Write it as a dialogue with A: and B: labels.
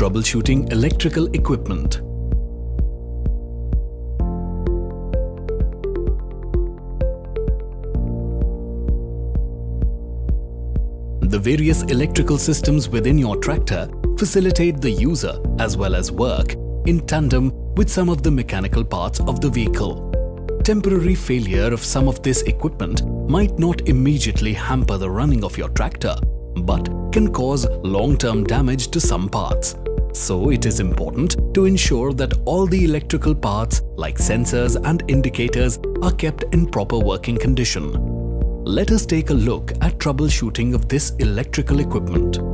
A: troubleshooting electrical equipment. The various electrical systems within your tractor facilitate the user as well as work in tandem with some of the mechanical parts of the vehicle. Temporary failure of some of this equipment might not immediately hamper the running of your tractor, but can cause long-term damage to some parts. So it is important to ensure that all the electrical parts like sensors and indicators are kept in proper working condition. Let us take a look at troubleshooting of this electrical equipment.